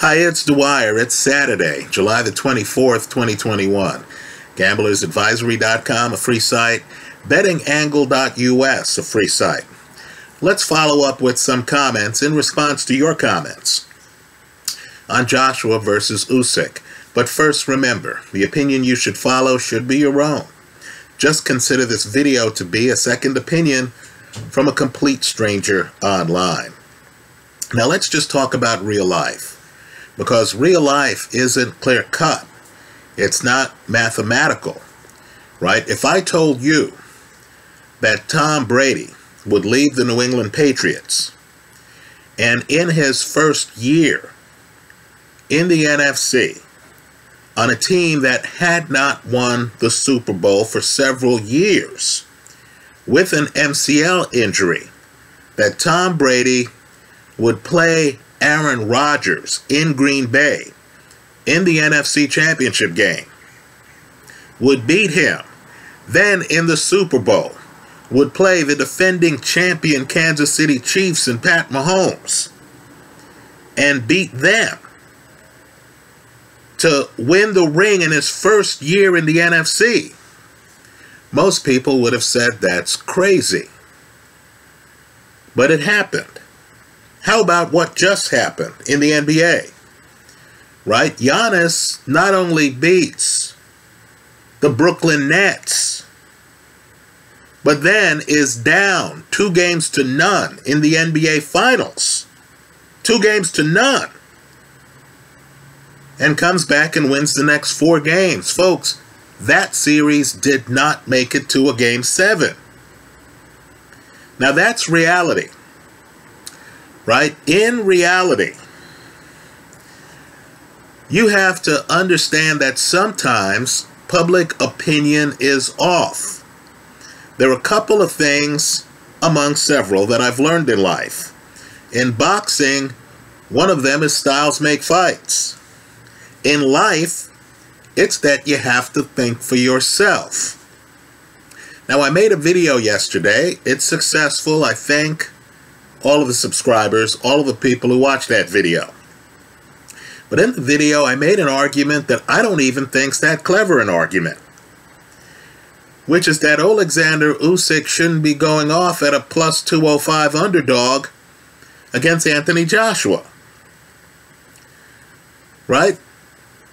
Hi, it's Dwyer. It's Saturday, July the 24th, 2021. GamblersAdvisory.com, a free site. BettingAngle.us, a free site. Let's follow up with some comments in response to your comments on Joshua versus Usyk. But first, remember, the opinion you should follow should be your own. Just consider this video to be a second opinion from a complete stranger online. Now let's just talk about real life because real life isn't clear cut. It's not mathematical, right? If I told you that Tom Brady would leave the New England Patriots and in his first year in the NFC on a team that had not won the Super Bowl for several years with an MCL injury, that Tom Brady would play Aaron Rodgers in Green Bay in the NFC Championship game, would beat him, then in the Super Bowl, would play the defending champion Kansas City Chiefs and Pat Mahomes and beat them to win the ring in his first year in the NFC. Most people would have said that's crazy. But it happened. How about what just happened in the NBA? Right? Giannis not only beats the Brooklyn Nets, but then is down two games to none in the NBA Finals. Two games to none. And comes back and wins the next four games. Folks, that series did not make it to a game seven. Now that's reality right? In reality, you have to understand that sometimes public opinion is off. There are a couple of things among several that I've learned in life. In boxing, one of them is styles make fights. In life, it's that you have to think for yourself. Now, I made a video yesterday. It's successful, I think all of the subscribers, all of the people who watch that video. But in the video, I made an argument that I don't even think's that clever an argument. Which is that Alexander Usyk shouldn't be going off at a plus 205 underdog against Anthony Joshua. Right?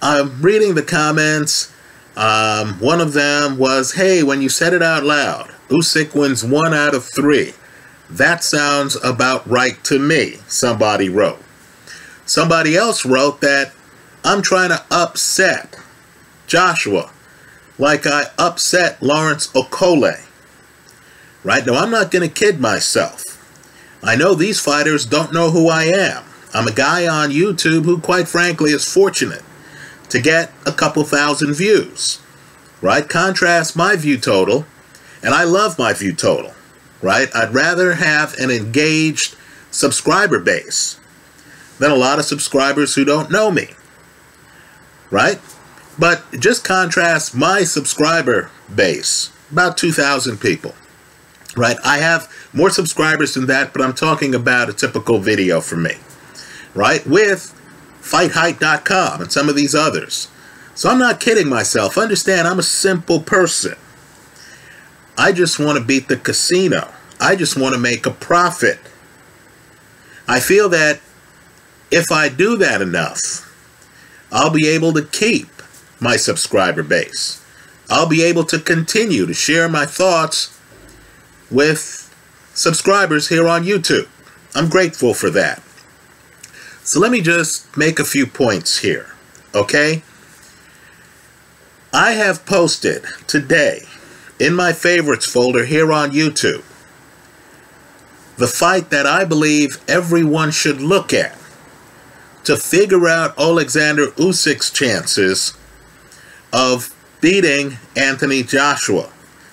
I'm reading the comments. Um, one of them was, hey, when you said it out loud, Usyk wins one out of three. That sounds about right to me, somebody wrote. Somebody else wrote that I'm trying to upset Joshua like I upset Lawrence Okolie. Right? Now, I'm not going to kid myself. I know these fighters don't know who I am. I'm a guy on YouTube who, quite frankly, is fortunate to get a couple thousand views. Right? Contrast my view total, and I love my view total right? I'd rather have an engaged subscriber base than a lot of subscribers who don't know me, right? But just contrast my subscriber base, about 2,000 people, right? I have more subscribers than that, but I'm talking about a typical video for me, right? With FightHype.com and some of these others. So I'm not kidding myself. Understand, I'm a simple person. I just want to beat the casino. I just want to make a profit. I feel that if I do that enough, I'll be able to keep my subscriber base. I'll be able to continue to share my thoughts with subscribers here on YouTube. I'm grateful for that. So let me just make a few points here, okay? I have posted today in my favorites folder here on YouTube the fight that I believe everyone should look at to figure out Alexander Usyk's chances of beating Anthony Joshua.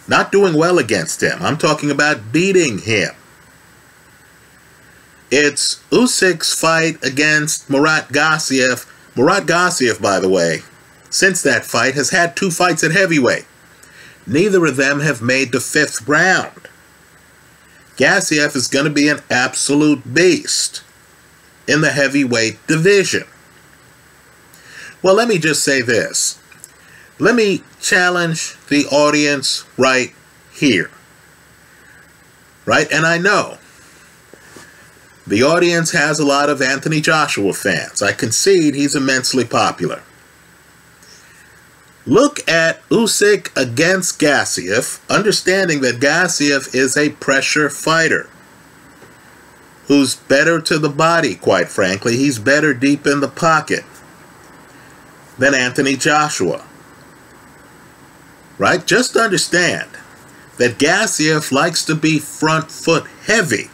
Not doing well against him. I'm talking about beating him. It's Usyk's fight against Murat Gassiev. Murat Gassiev, by the way, since that fight, has had two fights at heavyweight. Neither of them have made the fifth round. Gassiev is going to be an absolute beast in the heavyweight division. Well, let me just say this. Let me challenge the audience right here. Right? And I know the audience has a lot of Anthony Joshua fans. I concede he's immensely popular. Look at Usyk against Gassiev, understanding that Gassiev is a pressure fighter who's better to the body, quite frankly. He's better deep in the pocket than Anthony Joshua. Right? Just understand that Gassiev likes to be front foot heavy.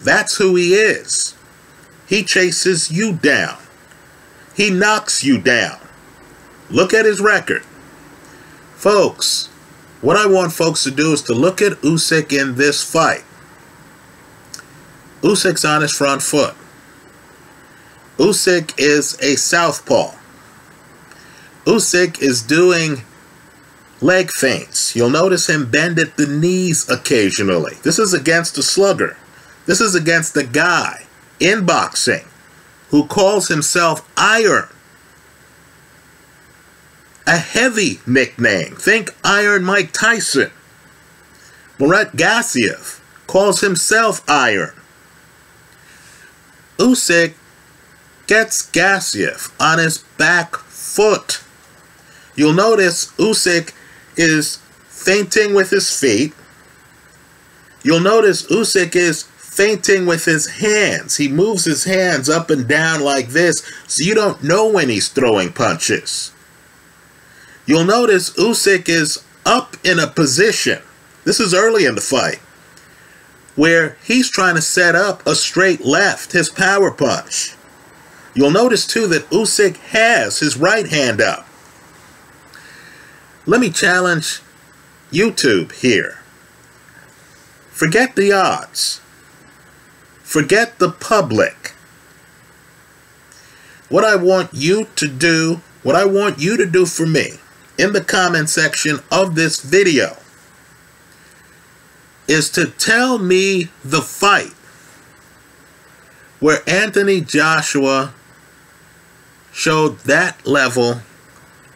That's who he is. He chases you down. He knocks you down. Look at his record. Folks, what I want folks to do is to look at Usyk in this fight. Usyk's on his front foot. Usyk is a southpaw. Usyk is doing leg feints. You'll notice him bend at the knees occasionally. This is against a slugger. This is against a guy in boxing who calls himself Iron. A heavy nickname. Think Iron Mike Tyson. Murat Gassiev calls himself Iron. Usyk gets Gassiev on his back foot. You'll notice Usyk is feinting with his feet. You'll notice Usyk is feinting with his hands. He moves his hands up and down like this, so you don't know when he's throwing punches. You'll notice Usyk is up in a position. This is early in the fight where he's trying to set up a straight left, his power punch. You'll notice too that Usyk has his right hand up. Let me challenge YouTube here. Forget the odds. Forget the public. What I want you to do, what I want you to do for me in the comment section of this video is to tell me the fight where Anthony Joshua showed that level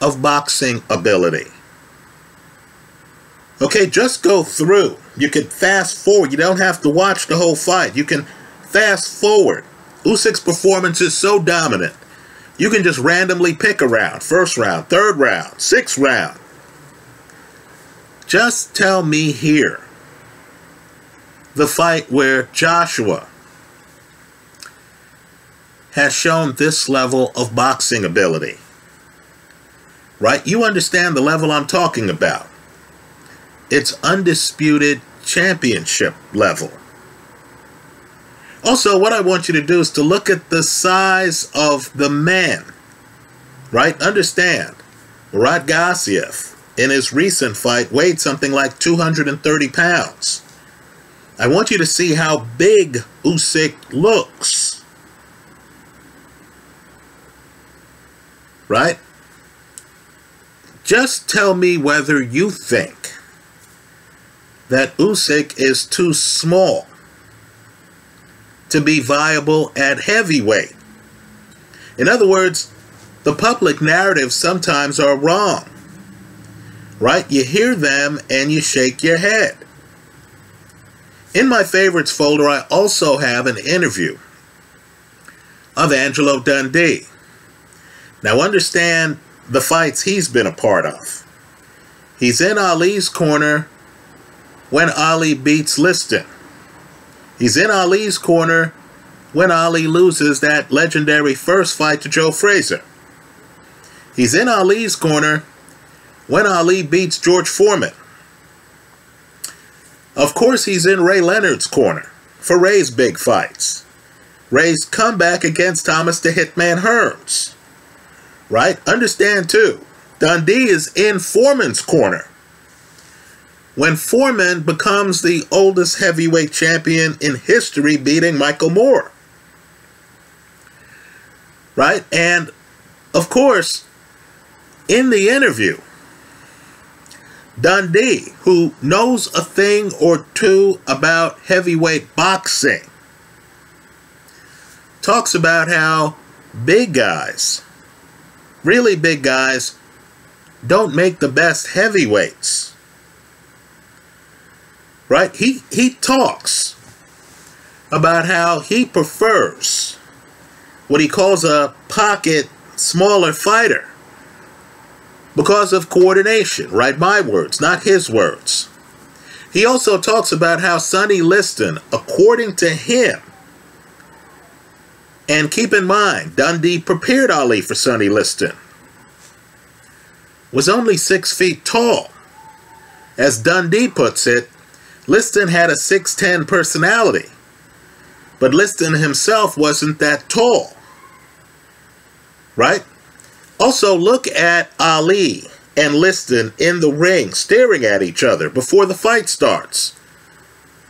of boxing ability. Okay, just go through. You can fast forward. You don't have to watch the whole fight. You can fast forward. Usyk's performance is so dominant. You can just randomly pick a round. First round, third round, sixth round. Just tell me here the fight where Joshua has shown this level of boxing ability. Right? You understand the level I'm talking about. It's undisputed championship level. Also, what I want you to do is to look at the size of the man. Right? Understand, Murat Gassiev in his recent fight weighed something like 230 pounds. I want you to see how big Usyk looks. Right? Just tell me whether you think that Usyk is too small to be viable at heavyweight. In other words, the public narratives sometimes are wrong. Right? You hear them and you shake your head. In my favorites folder, I also have an interview of Angelo Dundee. Now understand the fights he's been a part of. He's in Ali's corner when Ali beats Liston. He's in Ali's corner when Ali loses that legendary first fight to Joe Frazier. He's in Ali's corner when Ali beats George Foreman. Of course, he's in Ray Leonard's corner for Ray's big fights. Ray's comeback against Thomas the Hitman Hearns. Right? Understand, too, Dundee is in Foreman's corner when Foreman becomes the oldest heavyweight champion in history, beating Michael Moorer. Right? And of course, in the interview, Dundee, who knows a thing or two about heavyweight boxing, talks about how big guys really big guys don't make the best heavyweights. Right? He he talks about how he prefers what he calls a pocket smaller fighter because of coordination, right? My words, not his words. He also talks about how Sonny Liston, according to him, and keep in mind, Dundee prepared Ali for Sonny Liston, was only six feet tall. As Dundee puts it, Liston had a 6'10 personality, but Liston himself wasn't that tall. Right? Also, look at Ali and Liston in the ring staring at each other before the fight starts.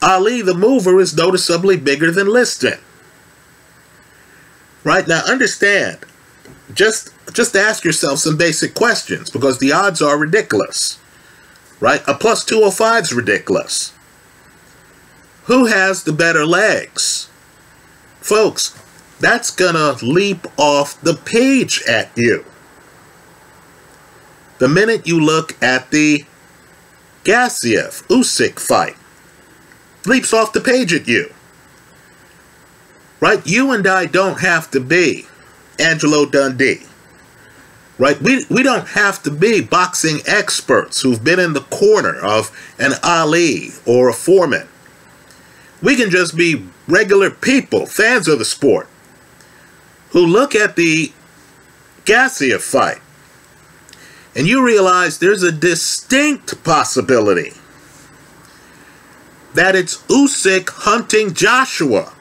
Ali, the mover, is noticeably bigger than Liston. Right now, understand. Just just ask yourself some basic questions because the odds are ridiculous. Right? A plus 205 is ridiculous. Who has the better legs? Folks, that's gonna leap off the page at you. The minute you look at the Gassiev Usyk fight, leaps off the page at you. Right? You and I don't have to be Angelo Dundee. Right? We, we don't have to be boxing experts who've been in the corner of an Ali or a Foreman. We can just be regular people, fans of the sport, who look at the Gassiev fight and you realize there's a distinct possibility that it's Usyk hunting Joshua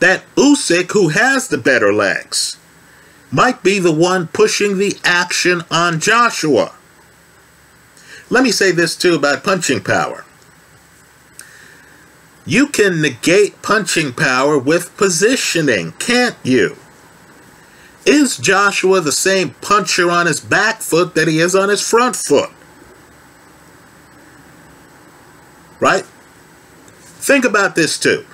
that Usyk, who has the better legs, might be the one pushing the action on Joshua. Let me say this too about punching power. You can negate punching power with positioning, can't you? Is Joshua the same puncher on his back foot that he is on his front foot? Right? Think about this too.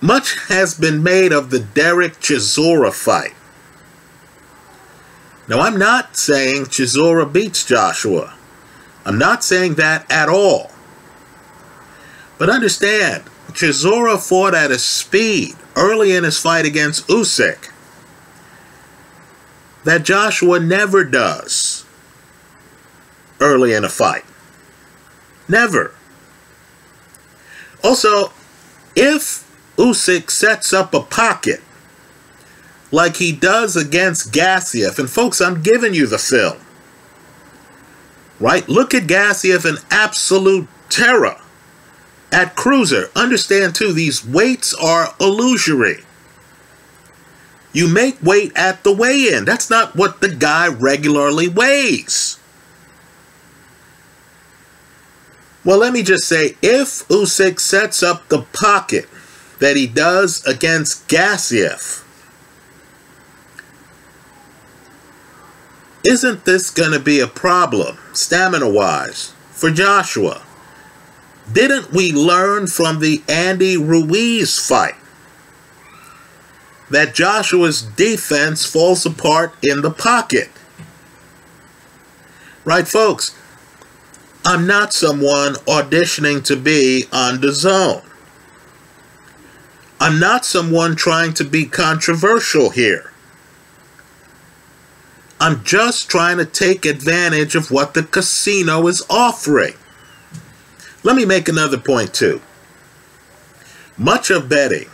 Much has been made of the Derek Chisora fight. Now, I'm not saying Chisora beats Joshua. I'm not saying that at all. But understand, Chisora fought at a speed early in his fight against Usyk that Joshua never does early in a fight. Never. Also, if Usyk sets up a pocket like he does against Gassiev. And folks, I'm giving you the film. Right? Look at Gassiev in absolute terror at cruiser. Understand too, these weights are illusory. You make weight at the weigh-in. That's not what the guy regularly weighs. Well, let me just say, if Usyk sets up the pocket that he does against Gassiev. Isn't this going to be a problem, stamina-wise, for Joshua? Didn't we learn from the Andy Ruiz fight that Joshua's defense falls apart in the pocket? Right, folks? I'm not someone auditioning to be on DAZN. I'm not someone trying to be controversial here. I'm just trying to take advantage of what the casino is offering. Let me make another point too. Much of betting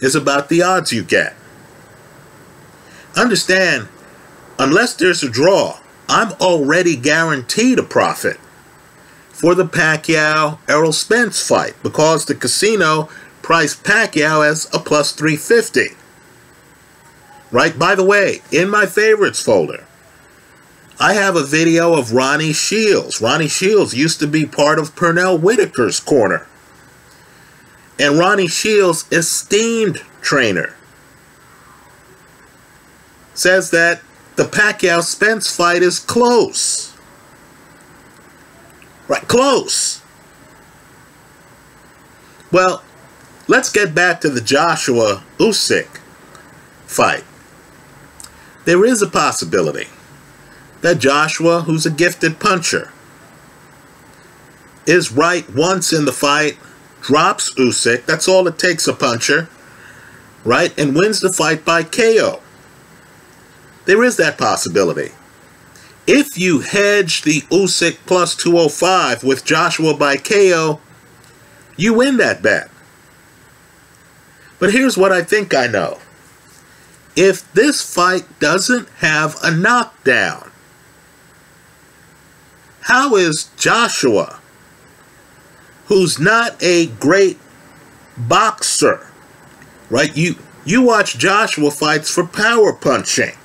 is about the odds you get. Understand, unless there's a draw, I'm already guaranteed a profit for the Pacquiao Errol Spence fight because the casino priced Pacquiao as a plus 350. Right? By the way, in my favorites folder, I have a video of Ronnie Shields. Ronnie Shields used to be part of Pernell Whitaker's corner. And Ronnie Shields, esteemed trainer, says that the Pacquiao Spence fight is close. Right, close. Well, let's get back to the Joshua Usyk fight. There is a possibility that Joshua, who's a gifted puncher, is right once in the fight, drops Usyk, that's all it takes a puncher, right, and wins the fight by KO. There is that possibility. If you hedge the Usyk plus 205 with Joshua by KO, you win that bet. But here's what I think I know. If this fight doesn't have a knockdown, how is Joshua, who's not a great boxer, right? You you watch Joshua fights for power punching.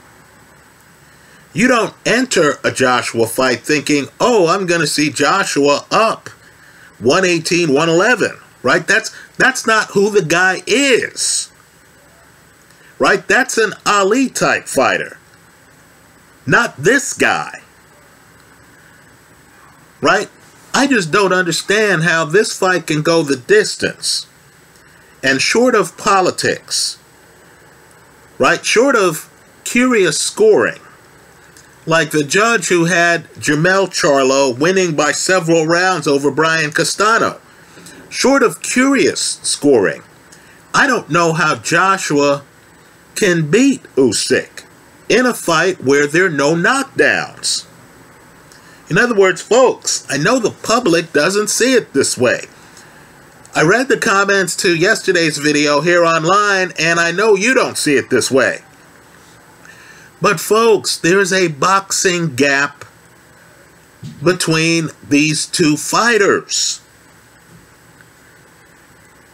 You don't enter a Joshua fight thinking, "Oh, I'm going to see Joshua up 118, 111." Right? That's that's not who the guy is. Right? That's an Ali type fighter. Not this guy. Right? I just don't understand how this fight can go the distance. And short of politics, right? Short of curious scoring, like the judge who had Jermell Charlo winning by several rounds over Brian Castano. Short of curious scoring, I don't know how Joshua can beat Usyk in a fight where there are no knockdowns. In other words, folks, I know the public doesn't see it this way. I read the comments to yesterday's video here online, and I know you don't see it this way. But folks, there's a boxing gap between these two fighters.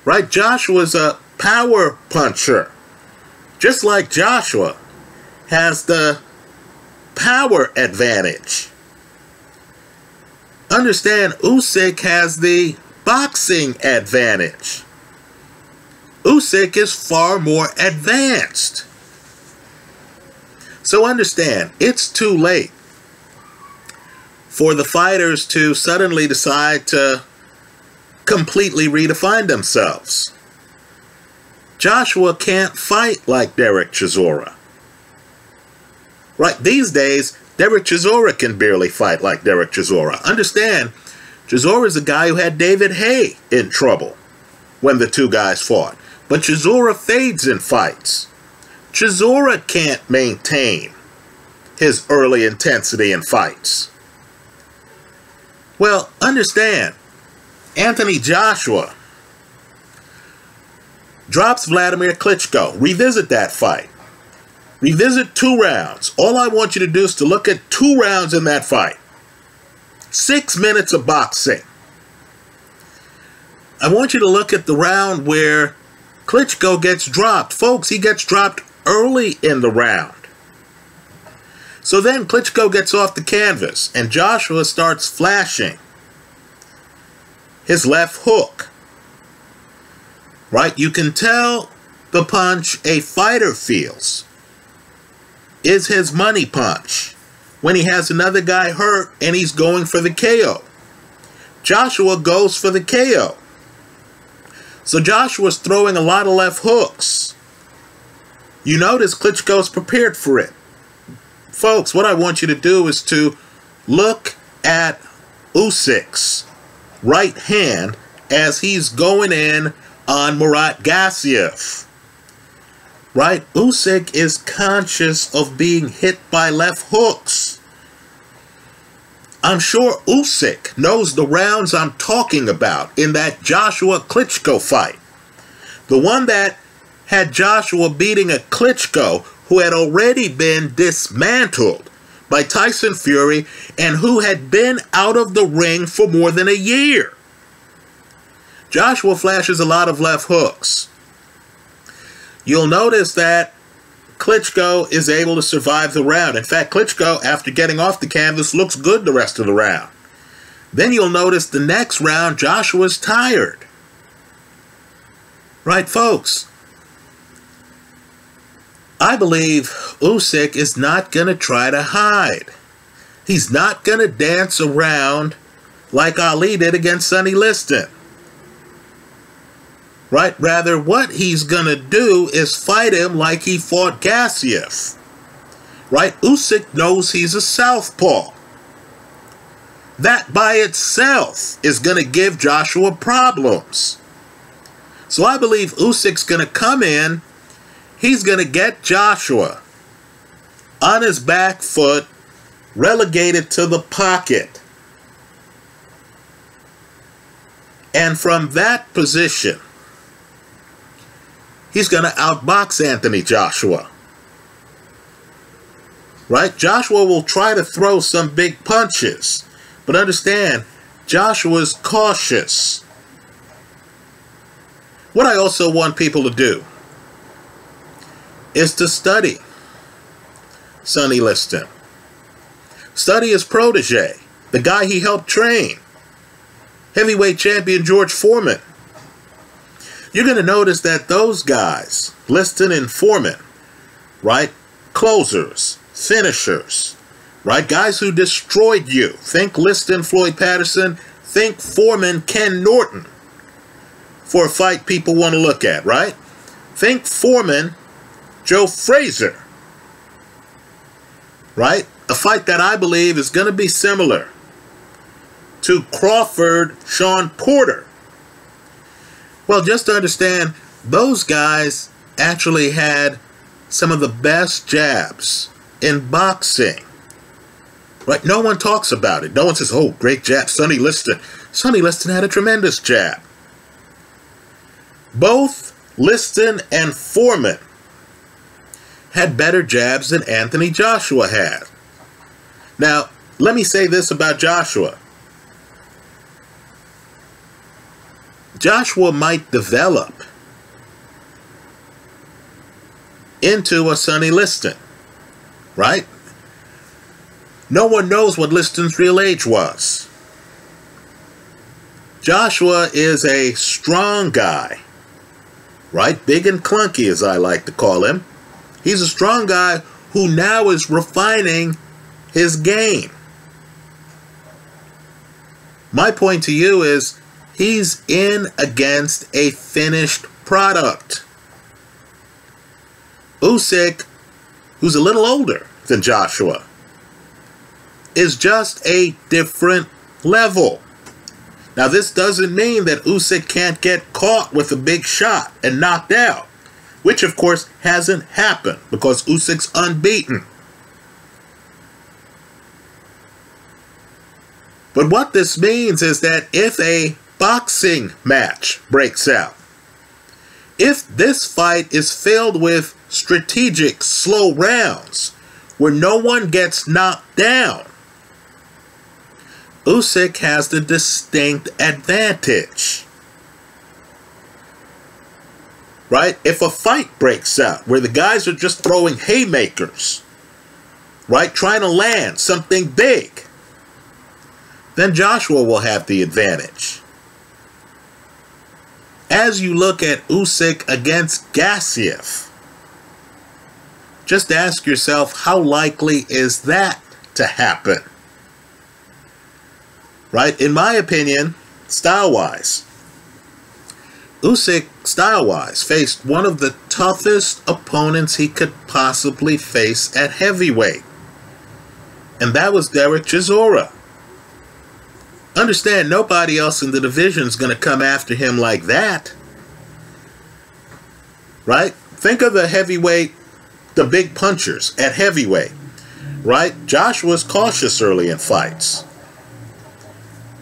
Right? Joshua's a power puncher. Just like Joshua has the power advantage. Understand, Usyk has the boxing advantage. Usyk is far more advanced. So understand, it's too late for the fighters to suddenly decide to completely redefine themselves. Joshua can't fight like Derek Chisora. Right, these days, Derek Chisora can barely fight like Derek Chisora. Understand, Chisora is a guy who had David Haye in trouble when the two guys fought. But Chisora fades in fights. Chisora can't maintain his early intensity in fights. Well, understand, Anthony Joshua drops Vladimir Klitschko. Revisit that fight. Revisit two rounds. All I want you to do is to look at two rounds in that fight. Six minutes of boxing. I want you to look at the round where Klitschko gets dropped. Folks, he gets dropped early in the round. So then Klitschko gets off the canvas and Joshua starts flashing his left hook. Right? You can tell the punch a fighter feels is his money punch when he has another guy hurt and he's going for the KO. Joshua goes for the KO. So Joshua's throwing a lot of left hooks. You notice Klitschko's prepared for it. Folks, what I want you to do is to look at Usyk's right hand as he's going in on Murat Gassiev. Right? Usyk is conscious of being hit by left hooks. I'm sure Usyk knows the rounds I'm talking about in that Joshua Klitschko fight. The one that had Joshua beating a Klitschko who had already been dismantled by Tyson Fury and who had been out of the ring for more than a year. Joshua flashes a lot of left hooks. You'll notice that Klitschko is able to survive the round. In fact, Klitschko, after getting off the canvas, looks good the rest of the round. Then you'll notice the next round, Joshua's tired. Right, folks? I believe Usyk is not going to try to hide. He's not going to dance around like Ali did against Sonny Liston. Right? Rather, what he's going to do is fight him like he fought Gassiev. Right? Usyk knows he's a southpaw. That by itself is going to give Joshua problems. So I believe Usyk's going to come in. He's going to get Joshua on his back foot, relegated to the pocket. And from that position, he's going to outbox Anthony Joshua. Right? Joshua will try to throw some big punches. But understand, Joshua's cautious. What I also want people to do is to study Sonny Liston. Study his protege, the guy he helped train, heavyweight champion George Foreman. You're going to notice that those guys, Liston and Foreman, right? Closers, finishers, right? Guys who destroyed you. Think Liston, Floyd Patterson. Think Foreman, Ken Norton. For a fight people want to look at, right? Think Foreman, Joe Frazier. Right? A fight that I believe is going to be similar to Crawford, Shawn Porter. Well, just to understand, those guys actually had some of the best jabs in boxing. Right? No one talks about it. No one says, oh, great jab, Sonny Liston. Sonny Liston had a tremendous jab. Both Liston and Foreman had better jabs than Anthony Joshua had. Now, let me say this about Joshua. Joshua might develop into a Sonny Liston, right? No one knows what Liston's real age was. Joshua is a strong guy, right? Big and clunky, as I like to call him. He's a strong guy who now is refining his game. My point to you is he's in against a finished product. Usyk, who's a little older than Joshua, is just a different level. Now, this doesn't mean that Usyk can't get caught with a big shot and knocked out, which of course hasn't happened because Usyk's unbeaten. But what this means is that if a boxing match breaks out, if this fight is filled with strategic, slow rounds where no one gets knocked down, Usyk has the distinct advantage. Right? If a fight breaks out where the guys are just throwing haymakers, right, trying to land something big, then Joshua will have the advantage. As you look at Usyk against Gassiev, just ask yourself how likely is that to happen? right? In my opinion, style wise, Usyk, style wise, faced one of the toughest opponents he could possibly face at heavyweight. And that was Derek Chisora. Understand, nobody else in the division is going to come after him like that. Right? Think of the heavyweight, the big punchers at heavyweight. Right? Joshua's cautious early in fights.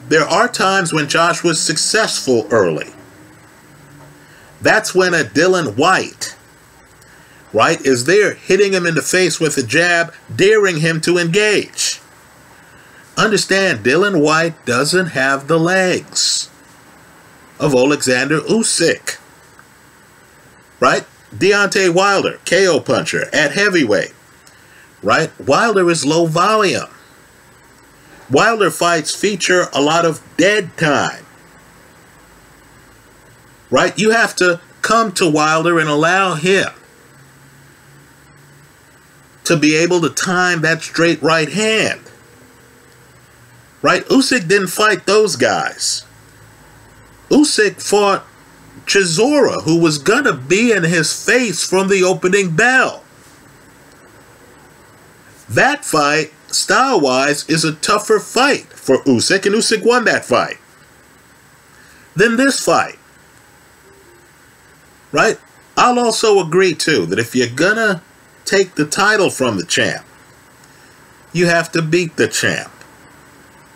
There are times when Josh was successful early. That's when a Dylan White, right, is there hitting him in the face with a jab, daring him to engage. Understand, Dylan White doesn't have the legs of Alexander Usyk. Right? Deontay Wilder, KO puncher at heavyweight. Right? Wilder is low volume. Wilder fights feature a lot of dead time. Right? You have to come to Wilder and allow him to be able to time that straight right hand. Right? Usyk didn't fight those guys. Usyk fought Chisora, who was gonna be in his face from the opening bell. That fight, style-wise, is a tougher fight for Usyk, and Usyk won that fight. Than this fight. Right? I'll also agree, too, that if you're gonna take the title from the champ, you have to beat the champ.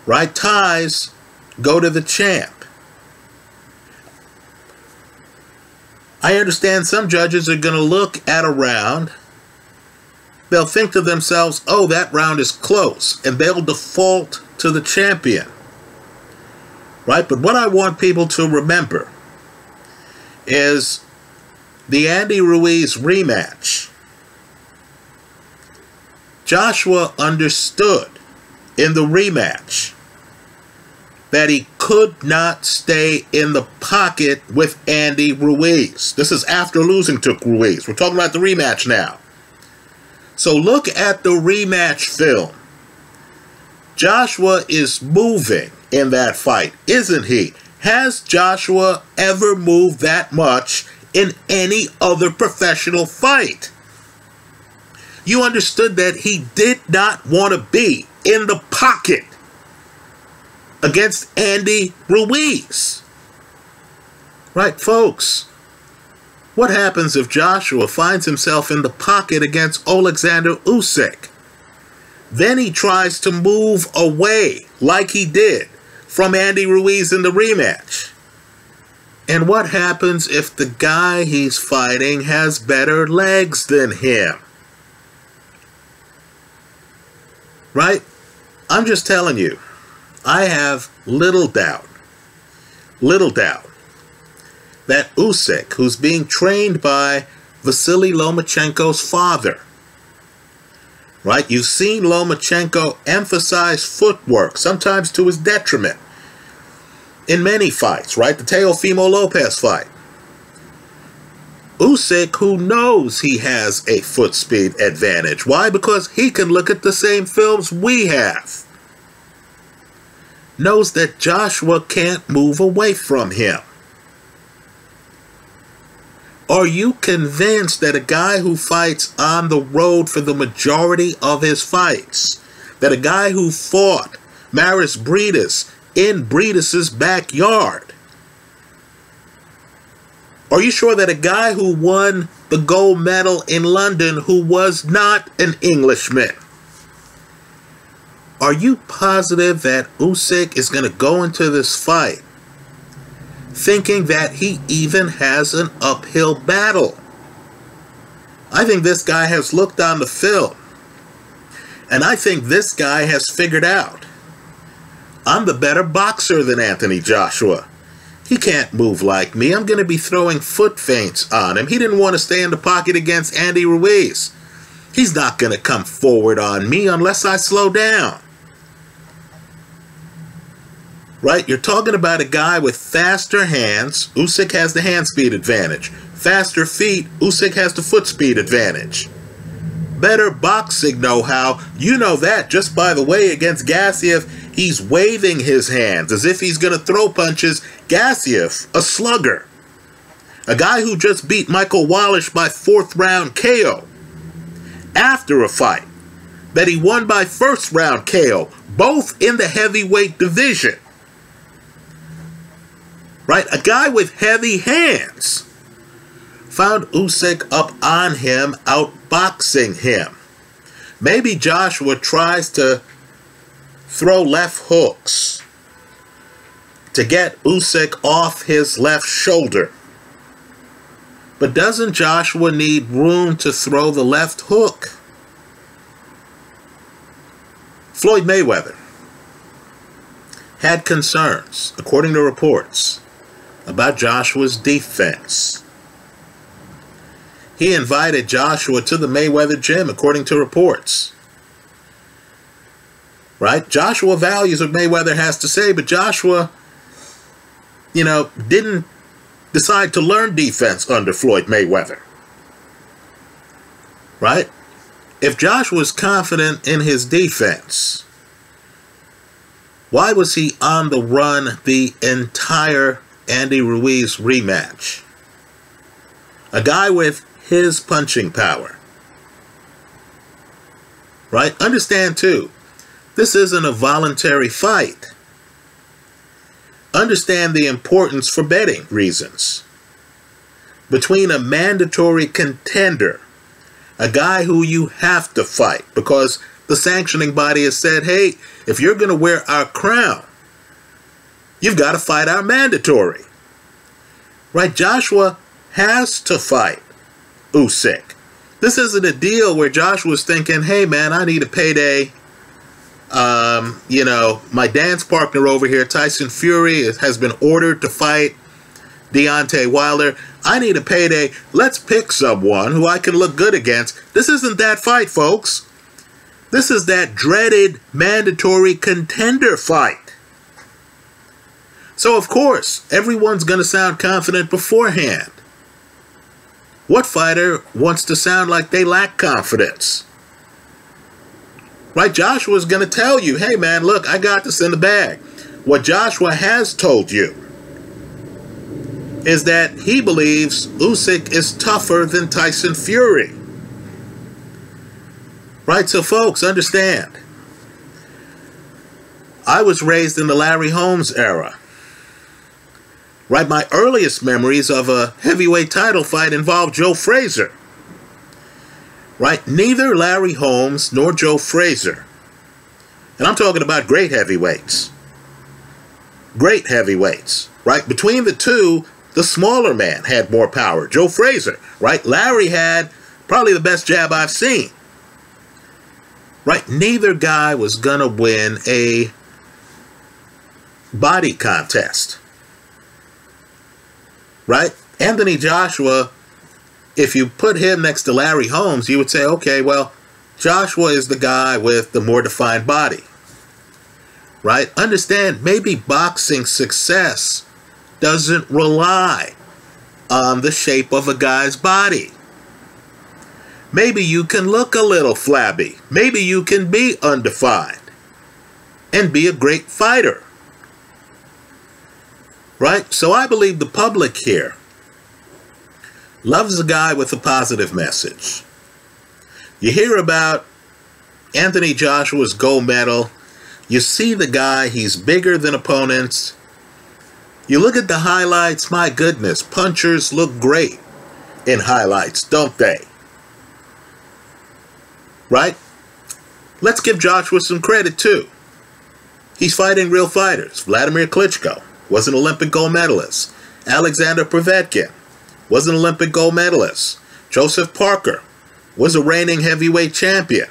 Right? Ties go to the champ. I understand some judges are going to look at a round. They'll think to themselves, oh, that round is close, and they'll default to the champion. Right? But what I want people to remember is the Andy Ruiz rematch. Joshua understood in the rematch that he could not stay in the pocket with Andy Ruiz. This is after losing to Ruiz. We're talking about the rematch now. So look at the rematch film. Joshua is moving in that fight, isn't he? Has Joshua ever moved that much in any other professional fight? You understood that he did not want to be in the pocket against Andy Ruiz. Right, folks? What happens if Joshua finds himself in the pocket against Alexander Usyk? Then he tries to move away, like he did, from Andy Ruiz in the rematch. And what happens if the guy he's fighting has better legs than him? Right? I'm just telling you, I have little doubt, little doubt, that Usyk, who's being trained by Vasily Lomachenko's father, right? You've seen Lomachenko emphasize footwork, sometimes to his detriment, in many fights, right? The Teofimo Lopez fight. Usyk, who knows he has a foot speed advantage. Why? Because he can look at the same films we have. Knows that Joshua can't move away from him. Are you convinced that a guy who fights on the road for the majority of his fights, that a guy who fought Mairis Briedis in Briedis's backyard, are you sure that a guy who won the gold medal in London who was not an Englishman? Are you positive that Usyk is going to go into this fight thinking that he even has an uphill battle? I think this guy has looked on the film. And I think this guy has figured out I'm the better boxer than Anthony Joshua. He can't move like me. I'm going to be throwing foot feints on him. He didn't want to stay in the pocket against Andy Ruiz. He's not going to come forward on me unless I slow down. Right? You're talking about a guy with faster hands. Usyk has the hand speed advantage. Faster feet. Usyk has the foot speed advantage. Better boxing know-how. You know that just by the way against Gassiev He's waving his hands as if he's going to throw punches. Gassiev, a slugger. A guy who just beat Michael Wallisch by fourth round KO. After a fight that he won by first round KO, both in the heavyweight division. Right? A guy with heavy hands found Usyk up on him, outboxing him. Maybe Joshua tries to throw left hooks to get Usyk off his left shoulder. But doesn't Joshua need room to throw the left hook? Floyd Mayweather had concerns, according to reports, about Joshua's defense. He invited Joshua to the Mayweather gym, according to reports right? Joshua values what Mayweather has to say, but Joshua, you know, didn't decide to learn defense under Floyd Mayweather. Right? If Joshua was confident in his defense, why was he on the run the entire Andy Ruiz rematch? A guy with his punching power. Right? Understand too, this isn't a voluntary fight. Understand the importance for betting reasons. Between a mandatory contender, a guy who you have to fight because the sanctioning body has said, hey, if you're going to wear our crown, you've got to fight our mandatory. Right? Joshua has to fight Usyk. This isn't a deal where Joshua's thinking, hey, man, I need a payday. Um, you know, my dance partner over here, Tyson Fury, has been ordered to fight Deontay Wilder. I need a payday. Let's pick someone who I can look good against. This isn't that fight, folks. This is that dreaded mandatory contender fight. So, of course, everyone's going to sound confident beforehand. What fighter wants to sound like they lack confidence? Right? Joshua's going to tell you, hey man, look, I got this in the bag. What Joshua has told you is that he believes Usyk is tougher than Tyson Fury. Right? So, folks, understand. I was raised in the Larry Holmes era. Right? My earliest memories of a heavyweight title fight involved Joe Frazier. Right? Neither Larry Holmes nor Joe Frazier. And I'm talking about great heavyweights. Great heavyweights. Right? Between the two, the smaller man had more power. Joe Frazier. Right? Larry had probably the best jab I've seen. Right? Neither guy was going to win a body contest right? Anthony Joshua, if you put him next to Larry Holmes, you would say, okay, well, Joshua is the guy with the more defined body, right? Understand, maybe boxing success doesn't rely on the shape of a guy's body. Maybe you can look a little flabby. Maybe you can be undefined and be a great fighter. Right? So I believe the public here loves a guy with a positive message. You hear about Anthony Joshua's gold medal. You see the guy, he's bigger than opponents. You look at the highlights, my goodness, punchers look great in highlights, don't they? Right? Let's give Joshua some credit too. He's fighting real fighters. Vladimir Klitschko, was an Olympic gold medalist. Alexander Povetkin was an Olympic gold medalist. Joseph Parker was a reigning heavyweight champion.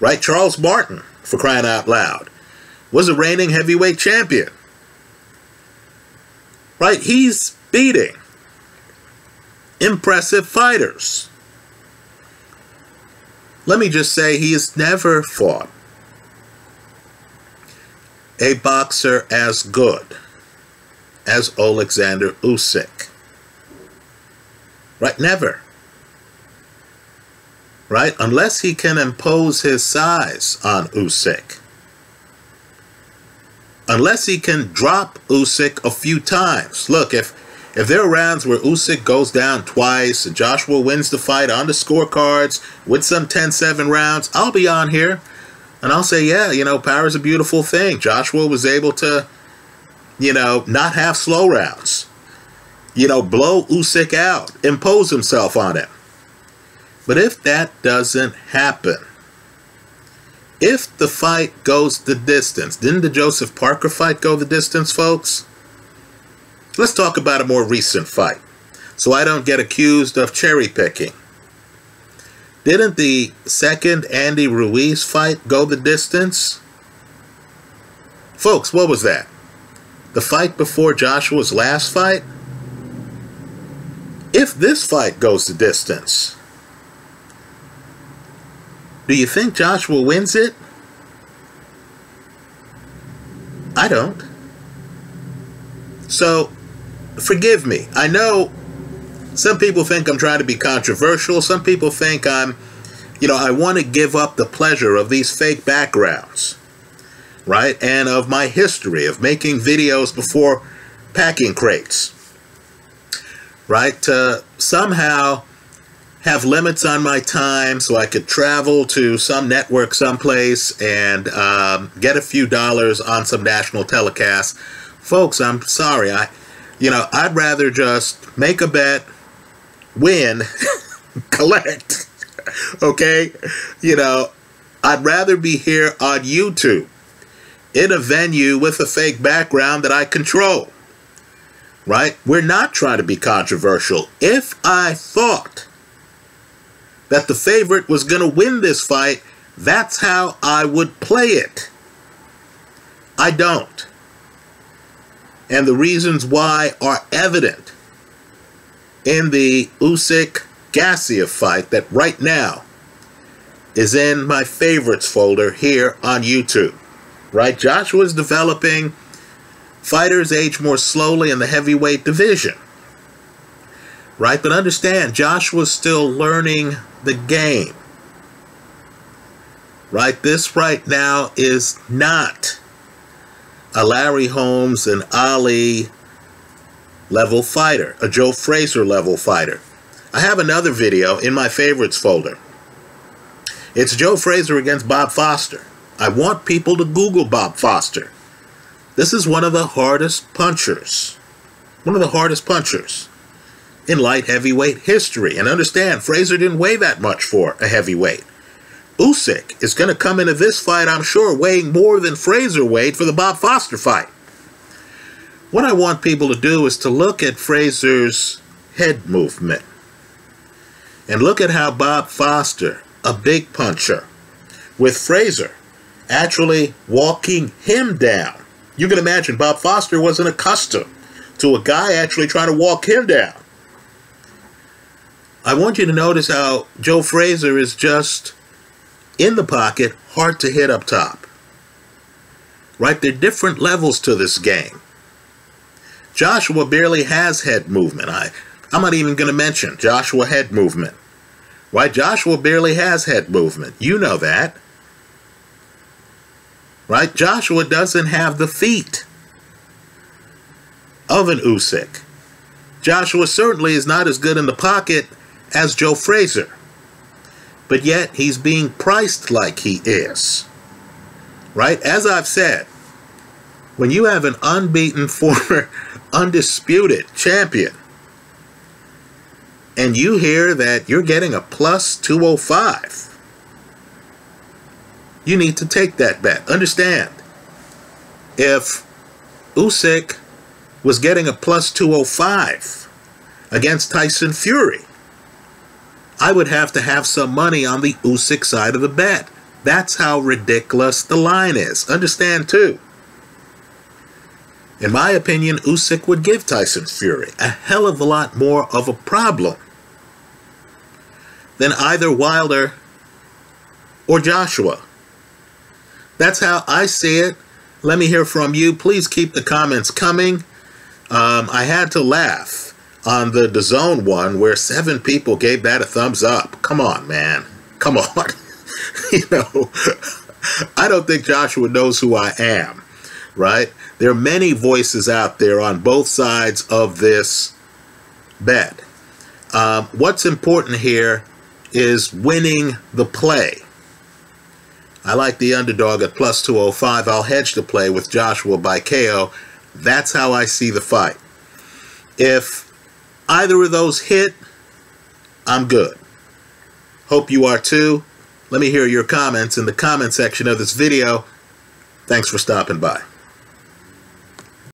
Right? Charles Martin, for crying out loud, was a reigning heavyweight champion. Right? He's beating impressive fighters. Let me just say he has never fought a boxer as good as Alexander Usyk. Right? Never. Right? Unless he can impose his size on Usyk. Unless he can drop Usyk a few times. Look, if if there are rounds where Usyk goes down twice and Joshua wins the fight on the scorecards with some 10-7 rounds, I'll be on here and I'll say, yeah, you know, power is a beautiful thing. Joshua was able to, you know, not have slow rounds. You know, blow Usyk out, impose himself on him. But if that doesn't happen, if the fight goes the distance, didn't the Joseph Parker fight go the distance, folks? Let's talk about a more recent fight so I don't get accused of cherry picking. Didn't the second Andy Ruiz fight go the distance? Folks, what was that? The fight before Joshua's last fight? If this fight goes the distance, do you think Joshua wins it? I don't. So, forgive me. I know some people think I'm trying to be controversial. Some people think I'm, you know, I want to give up the pleasure of these fake backgrounds, right? And of my history of making videos before packing crates, right? Uh, somehow have limits on my time so I could travel to some network someplace and um, get a few dollars on some national telecast. Folks, I'm sorry. I, you know, I'd rather just make a bet, win, collect. okay? You know, I'd rather be here on YouTube in a venue with a fake background that I control. Right? We're not trying to be controversial. If I thought that the favorite was going to win this fight, that's how I would play it. I don't. And the reasons why are evident in the Usyk Gassiev fight that right now is in my favorites folder here on YouTube. Right? Joshua's developing. Fighters age more slowly in the heavyweight division. Right? But understand, Joshua's still learning the game. Right? This right now is not a Larry Holmes and Ali level fighter, a Joe Frazier level fighter. I have another video in my favorites folder. It's Joe Frazier against Bob Foster. I want people to Google Bob Foster. This is one of the hardest punchers. One of the hardest punchers in light heavyweight history. And understand, Frazier didn't weigh that much for a heavyweight. Usyk is going to come into this fight, I'm sure, weighing more than Frazier weighed for the Bob Foster fight. What I want people to do is to look at Frazier's head movement. And look at how Bob Foster, a big puncher, with Frazier actually walking him down. You can imagine Bob Foster wasn't accustomed to a guy actually trying to walk him down. I want you to notice how Joe Frazier is just in the pocket, hard to hit up top. Right? There are different levels to this game. Joshua barely has head movement. I, I'm not even going to mention Joshua head movement. Why, Joshua barely has head movement. You know that. Right? Joshua doesn't have the feet of an Usyk. Joshua certainly is not as good in the pocket as Joe Frazier, But yet he's being priced like he is. Right? As I've said, when you have an unbeaten former undisputed champion and you hear that you're getting a plus 205 you need to take that bet understand if Usyk was getting a plus 205 against Tyson Fury I would have to have some money on the Usyk side of the bet. That's how ridiculous the line is. Understand, too. In my opinion, Usyk would give Tyson Fury a hell of a lot more of a problem than either Wilder or Joshua. That's how I see it. Let me hear from you. Please keep the comments coming. Um, I had to laugh on the DAZN one where seven people gave that a thumbs up. Come on, man. Come on. you know, I don't think Joshua knows who I am, right? There are many voices out there on both sides of this bet. Um, what's important here is winning the play. I like the underdog at plus 205. I'll hedge the play with Joshua by KO. That's how I see the fight. If either of those hit, I'm good. Hope you are too. Let me hear your comments in the comment section of this video. Thanks for stopping by.